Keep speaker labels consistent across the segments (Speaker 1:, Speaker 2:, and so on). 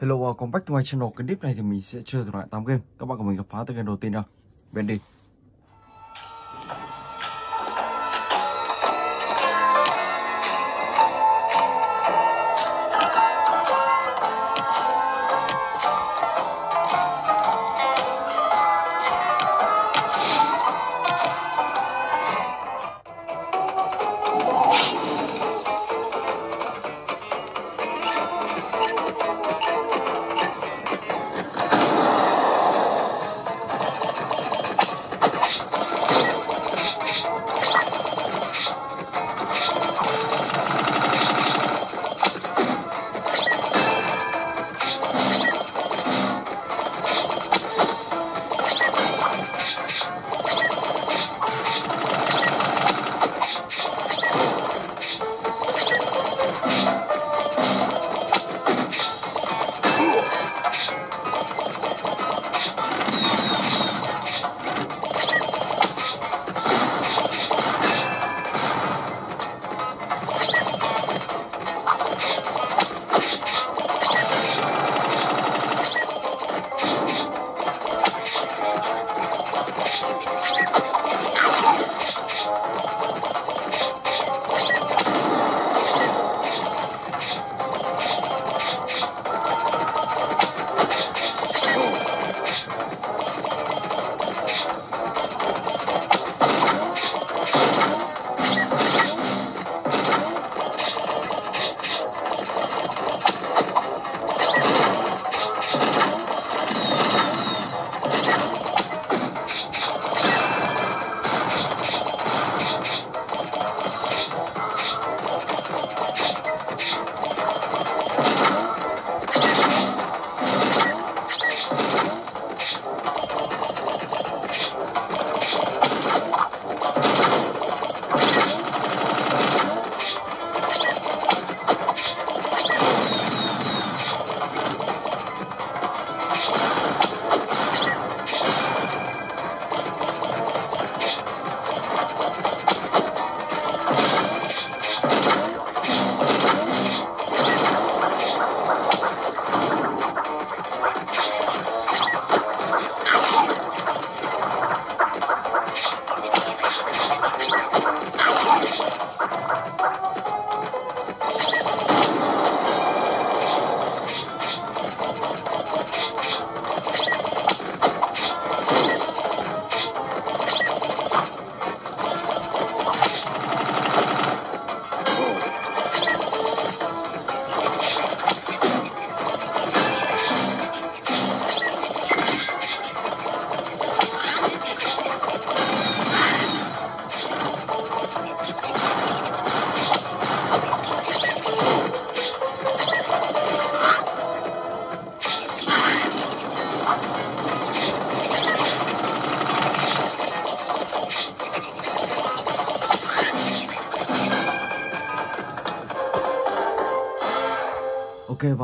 Speaker 1: Hello, welcome back to my channel. Cái clip này thì mình sẽ chơi thử lại 8 game. Các bạn của mình gặp phá từ game đầu tiên nào. Bên đi.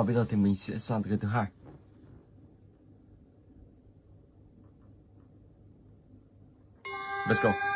Speaker 1: Và bây giờ thì mình sẽ sang cái thứ hai. Let's go.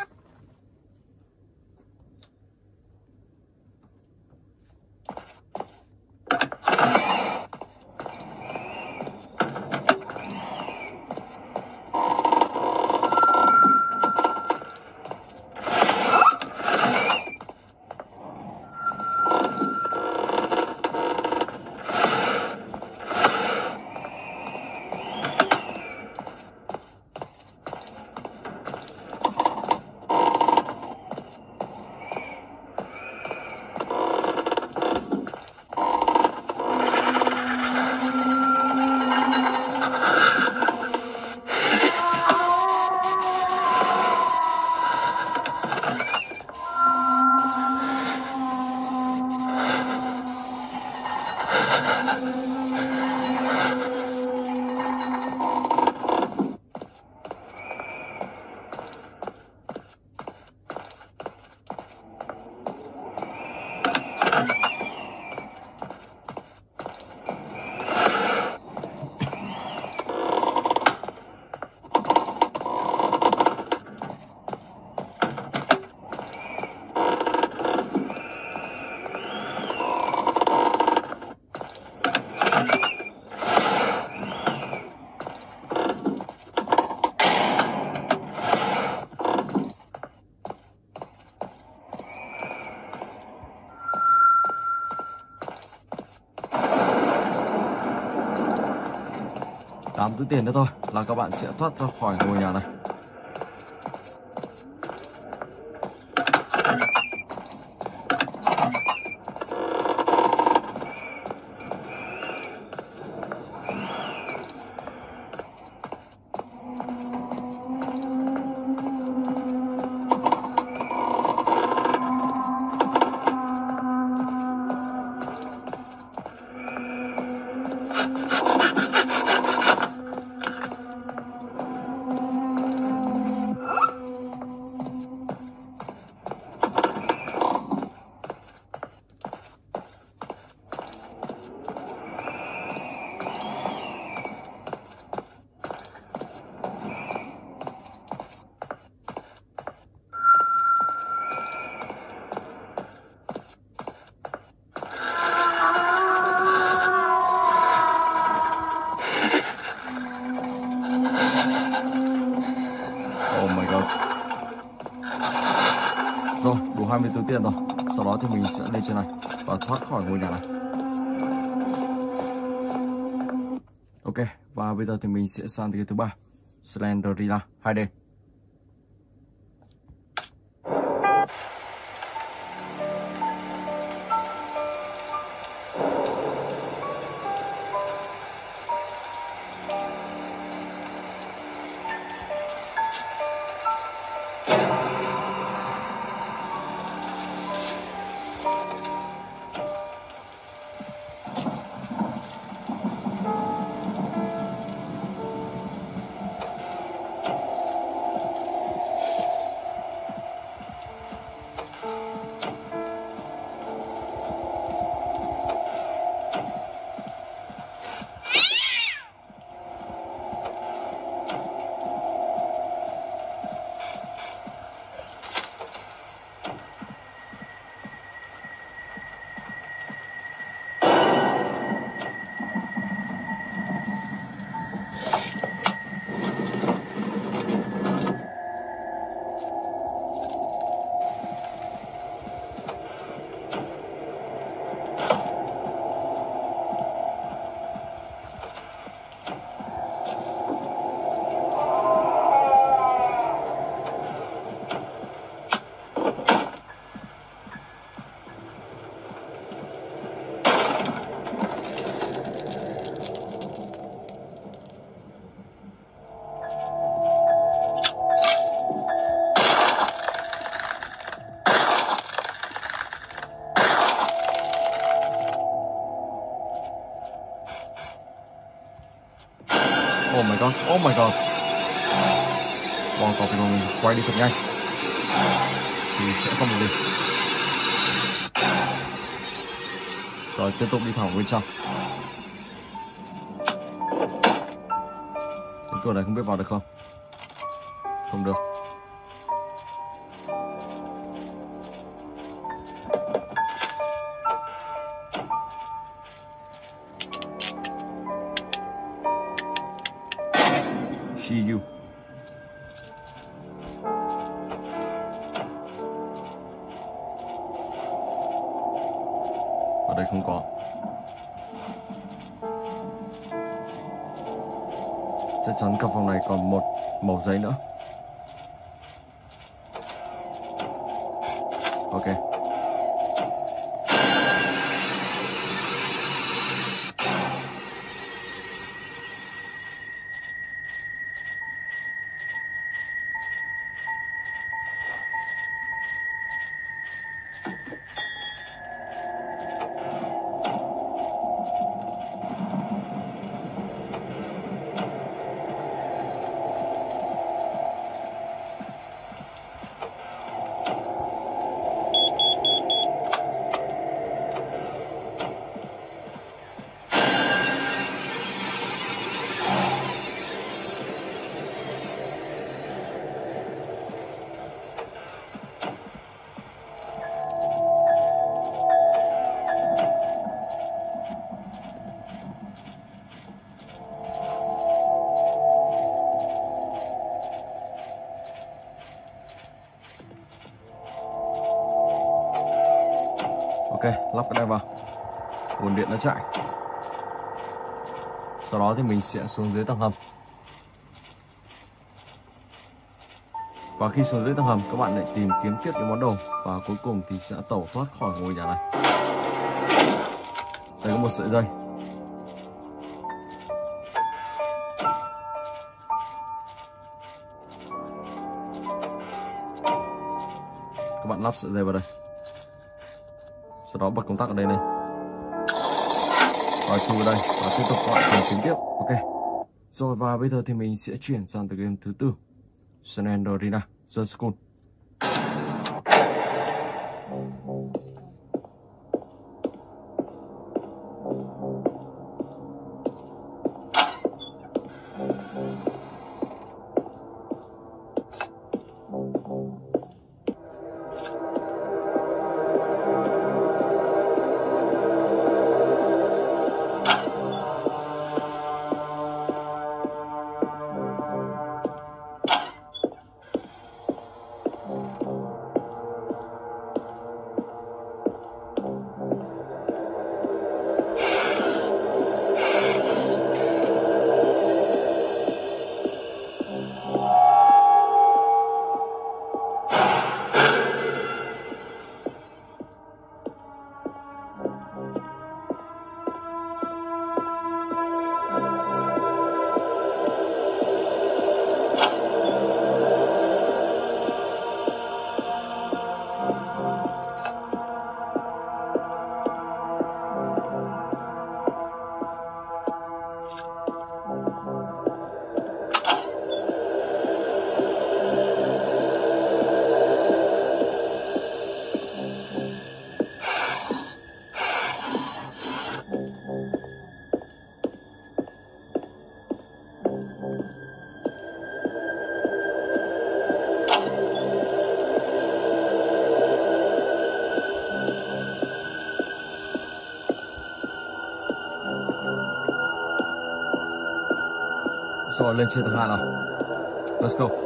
Speaker 1: up. Túi tiền nữa thôi. Là các bạn sẽ thoát ra khỏi ngôi nhà này. 24 tiền rồi. Sau đó thì mình sẽ lên trên này và thoát khỏi ngôi nhà này. Ok, và bây giờ thì mình sẽ sang cái thứ ba. Slenderina 2D god, oh my god. Bò cọp thì mình quay đi thật nhanh. Thì sẽ không được đi. Rồi tiếp tục đi thẳng bên trong. Cái cửa này không biết vào được không? Không được. Đây không có. Chắc chắn căn phòng này còn một màu giấy nữa. Đây này vào. Nguồn điện nó chạy. Sau đó thì mình sẽ xuống dưới tầng hầm. Và khi xuống dưới tầng hầm, các bạn lại tìm kiếm tiếp những món đồ. Và cuối cùng thì sẽ tẩu thoát khỏi ngôi nhà này. Đây có một sợi dây. Các bạn lắp sợi dây vào đây sau đó bật công tắc ở đây này. Và chui đây, và tiếp tục gọi bạn tìm kiếm tiếp. Ok. Rồi, và bây giờ thì mình sẽ chuyển sang từ game thứ tư. Sanandorina The School. Rồi lên trên tầng hai nào Let's go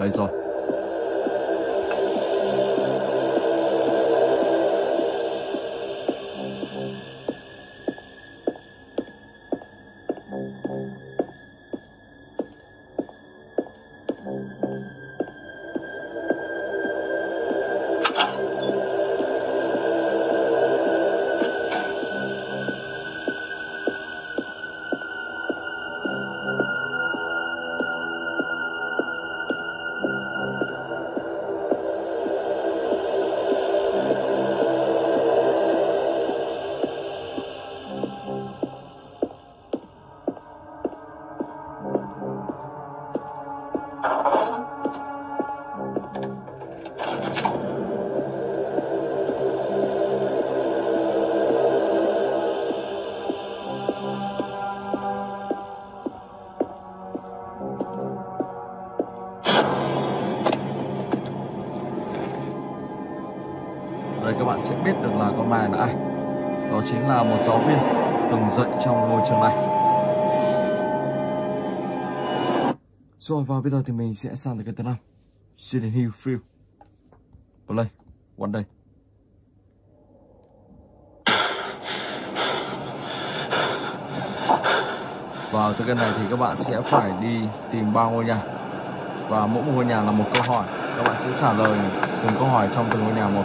Speaker 1: Đây rồi Đây các bạn sẽ biết được là con ma là ai. Đó chính là một giáo viên từng dạy trong ngôi trường này. Rồi và bây giờ thì mình sẽ sang tới cái tên năm, Silent Hill Field Vào từ cái này thì các bạn sẽ phải đi tìm ba ngôi nhà. Và mỗi một ngôi nhà là một câu hỏi. Các bạn sẽ trả lời từng câu hỏi trong từng ngôi nhà một.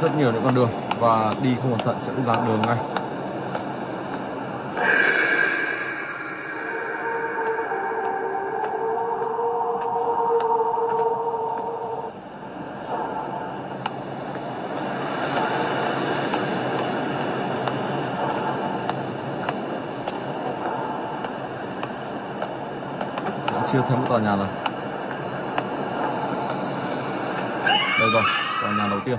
Speaker 1: Rất nhiều những con đường và đi không cẩn thận sẽ bị lạc đường ngay. Chưa thấy một tòa nhà rồi. Đây rồi, tòa nhà đầu tiên.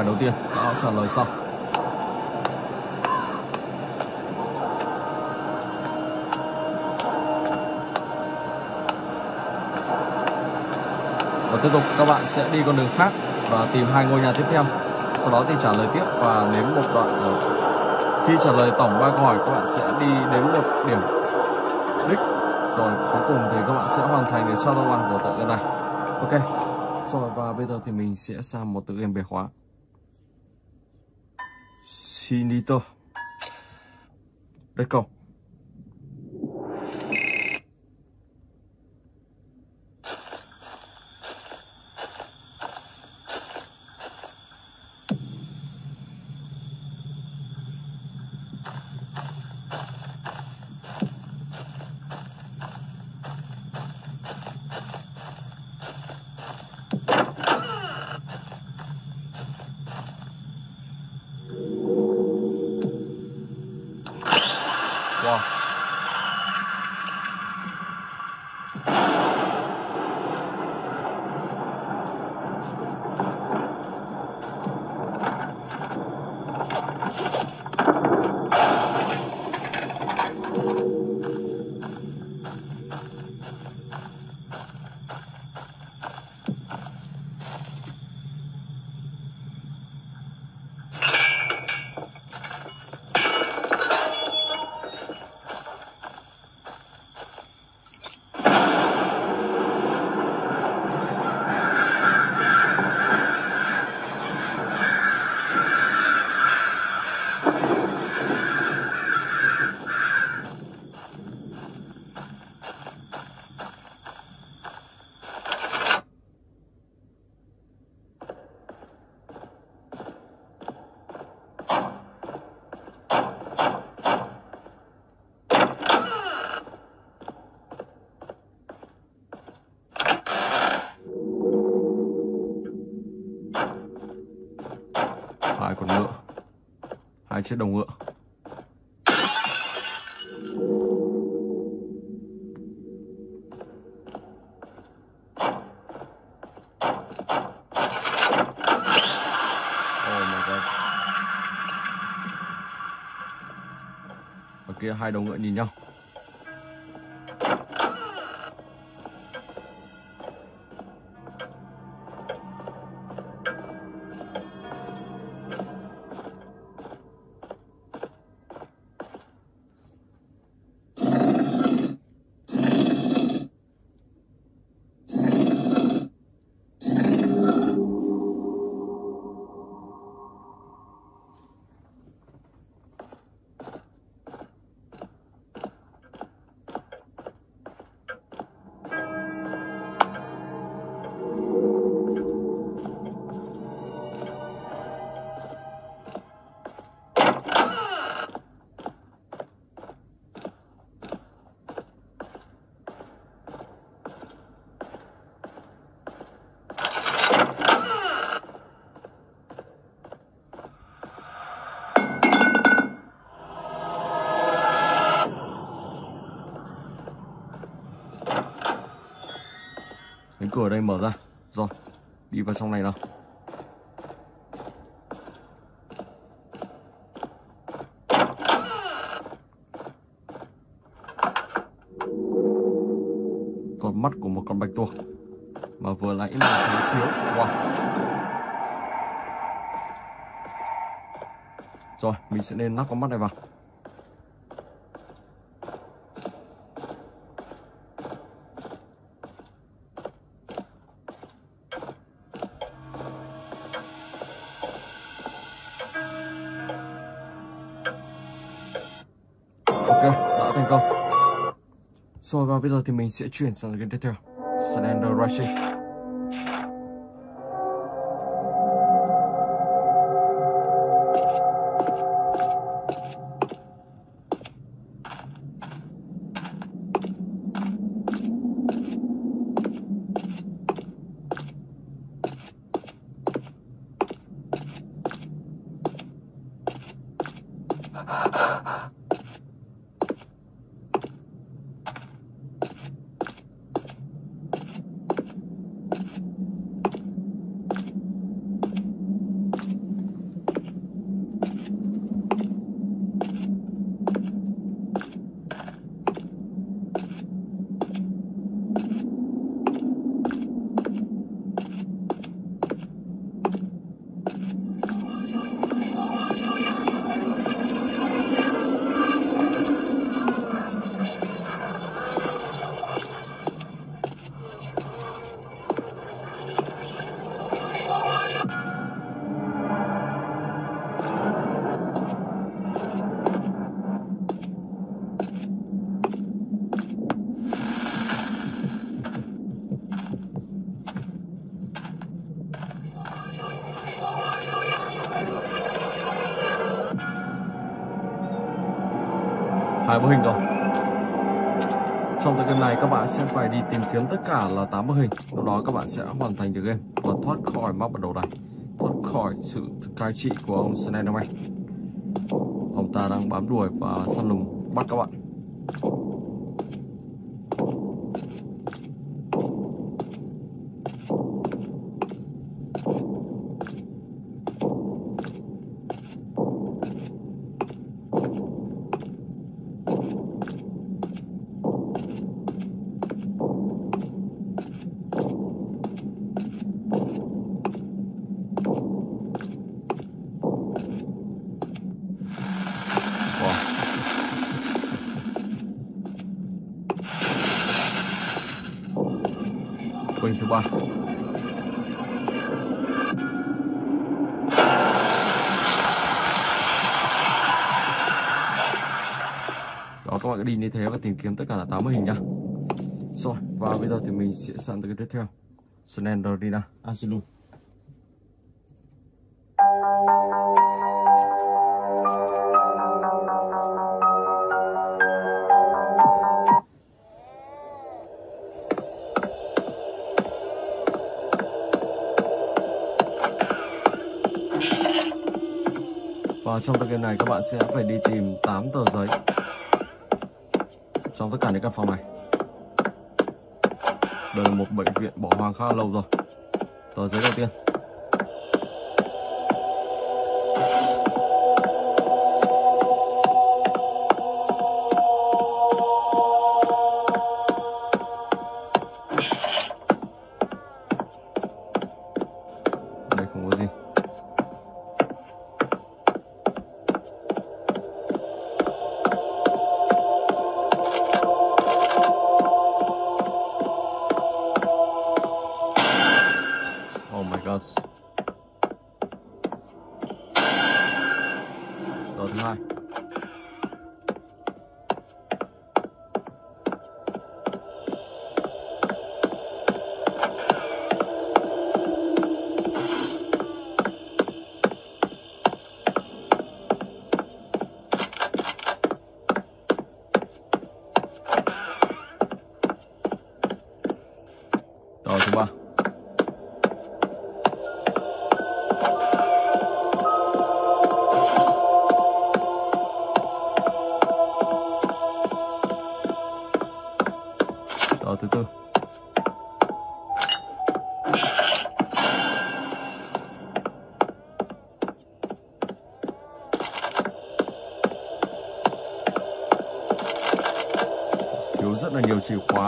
Speaker 1: Hỏi đầu tiên. Đã trả lời xong và tiếp tục, các bạn sẽ đi con đường khác và tìm hai ngôi nhà tiếp theo. Sau đó thì trả lời tiếp và đến một đoạn rồi. khi trả lời tổng ba câu hỏi, các bạn sẽ đi đến một điểm đích. Rồi, cuối cùng thì các bạn sẽ hoàn thành được cho one của tựa game này. Ok. Rồi, và bây giờ thì mình sẽ sang một tựa game về khóa. Finito. Let's go. Chiếc đầu ngựa. Oh kia hai đầu ngựa nhìn nhau. Cửa đây, mở ra. Rồi, đi vào trong này nào. Con mắt của một con bạch tuộc mà vừa nãy mà thấy thiếu. Wow. Rồi, mình sẽ nên lắp con mắt này vào. Bây giờ thì mình sẽ chuyển sang game tiếp theo. Slender Rushing hai hình rồi trong tựa game này, các bạn sẽ phải đi tìm kiếm tất cả là 8 bức hình. Lúc đó các bạn sẽ hoàn thành được game và thoát khỏi map bắt đầu này. Thoát khỏi sự cai trị của ông Slenderman ông ta đang bám đuổi và săn lùng bắt các bạn. Quỳnh Đó, các bạn cứ đi như thế và tìm kiếm tất cả là 80 hình nhá. Rồi, và bây giờ thì mình sẽ sang tới cái tiếp theo. Slenderina Asylum trong tựa game này các bạn sẽ phải đi tìm 8 tờ giấy trong tất cả những căn phòng này. Đây là một bệnh viện bỏ hoang khá lâu rồi. Tờ giấy đầu tiên.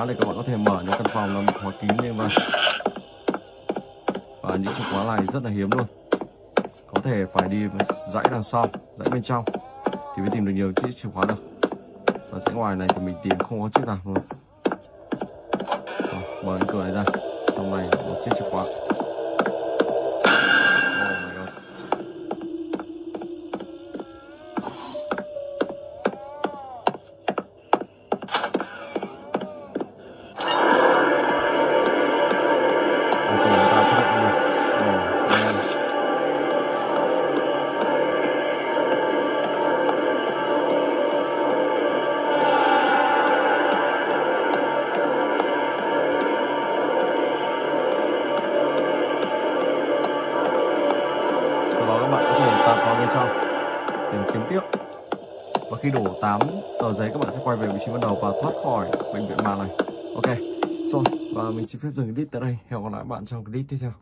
Speaker 1: Khóa các bạn có thể mở những căn phòng là một khóa kín như vậy. Và những chìa khóa này rất là hiếm luôn. Có thể phải đi dãy đằng sau, dãy bên trong thì mới tìm được nhiều chiếc chìa khóa được. Và dãy ngoài này thì mình tìm không có chiếc nào luôn. Mở cái cửa này ra. Trong này một chiếc chìa khóa. Về vị trí ban đầu và thoát khỏi bệnh viện ma này. Ok, rồi, và mình xin phép dừng clip tại đây. Hẹn gặp lại bạn trong clip tiếp theo.